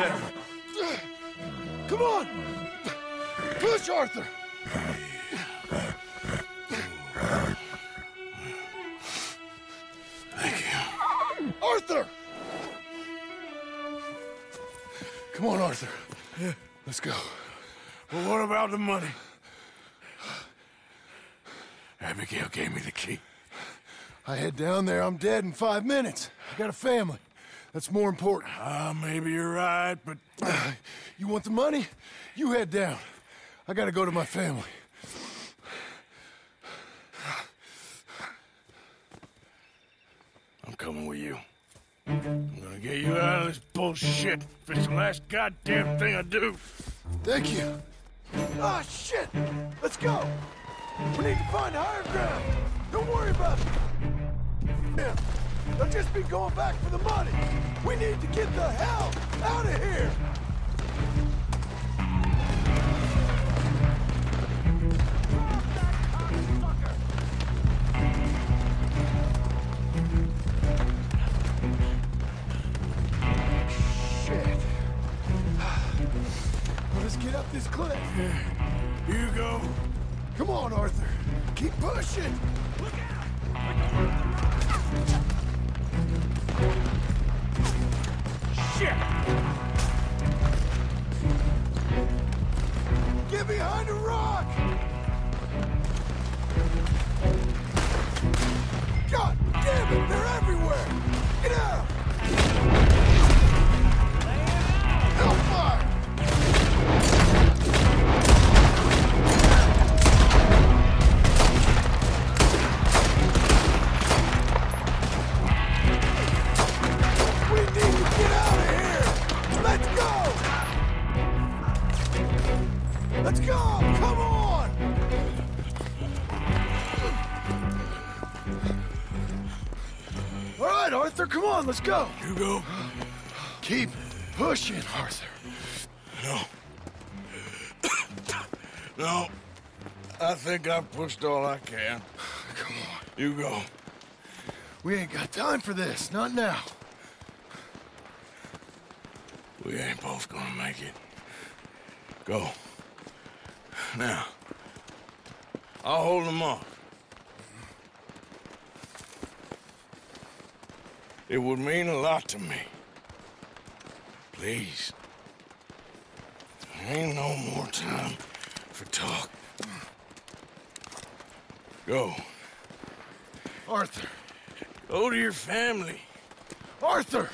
Give me a second. Come on! Push, Arthur! Thank you. Arthur! Come on, Arthur. Yeah. Let's go. Well, what about the money? Abigail gave me the key. I head down there, I'm dead in five minutes. I got a family. That's more important. Ah, maybe you're right, but You want the money? You head down. I gotta go to my family. I'm coming with you. I'm gonna get you out of this bullshit. If it's the last goddamn thing I do. Thank you. Ah, shit! Let's go! We need to find higher ground. Don't worry about it. Yeah. They'll just be going back for the money. We need to get the hell out of here! Get up this cliff. You go. Come on, Arthur. Keep pushing. Shit! Get behind a rock! God damn it, they're everywhere! Get out! Right, Arthur, come on, let's go. You go. Keep pushing, Arthur. No. no. I think I've pushed all I can. Come on. You go. We ain't got time for this, not now. We ain't both gonna make it. Go. Now. I'll hold them off. It would mean a lot to me. Please. There ain't no more time for talk. Go. Arthur. Go to your family. Arthur!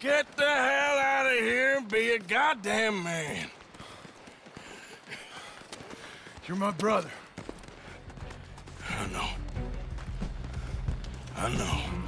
Get the hell out of here and be a goddamn man. You're my brother. I know. I know.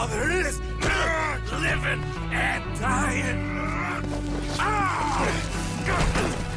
Is! Living and dying! Ah!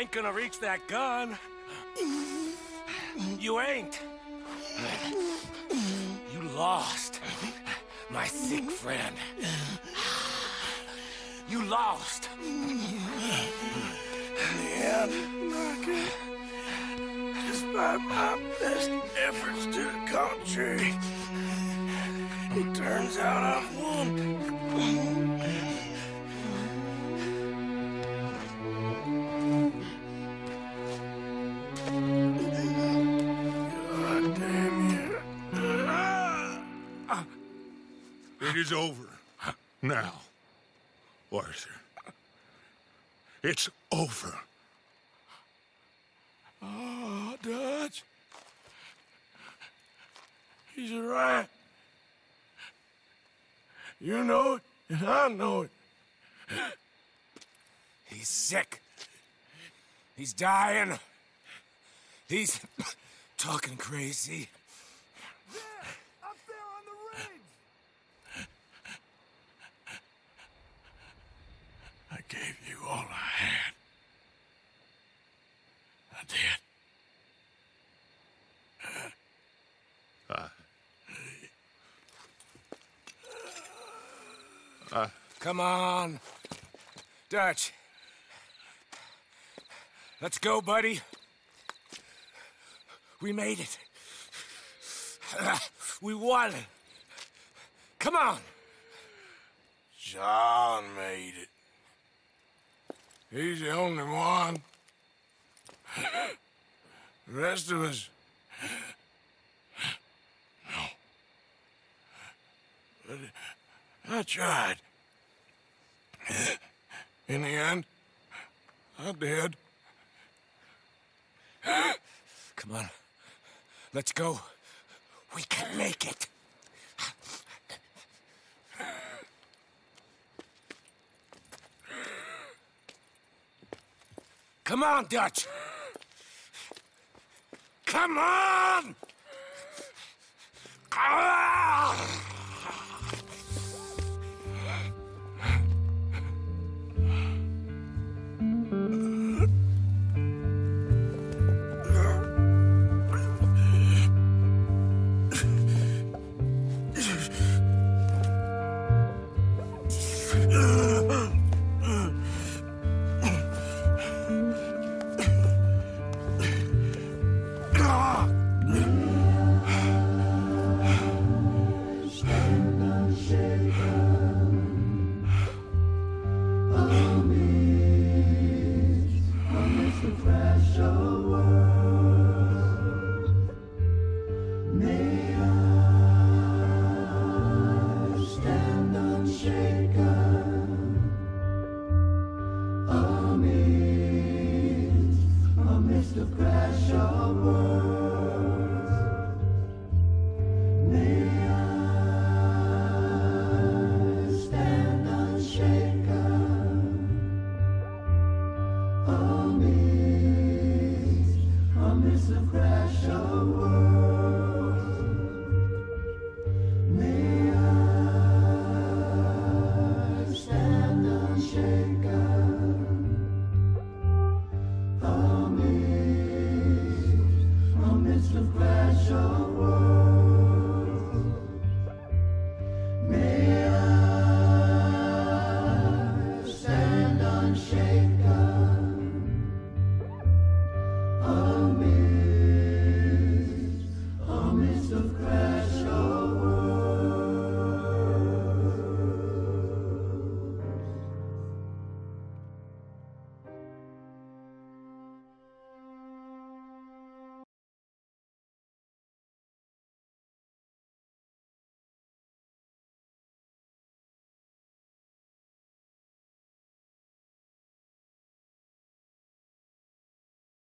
Ain't gonna reach that gun. You ain't. You lost, my sick friend. You lost. Despite my best efforts to the contrary, it turns out I've won. Is over. Now, Arthur. It's over. Oh, Dutch. He's right. You know it, and I know it. He's sick. He's dying. He's talking crazy. Up there on the ridge. I gave you all I had. I did. Come on. Dutch. Let's go, buddy. We made it. We won. Come on. John made it. He's the only one. The rest of us. No. But I tried. In the end, I did. Come on. Let's go. We can make it. Come on, Dutch. Come on! Ah! Crash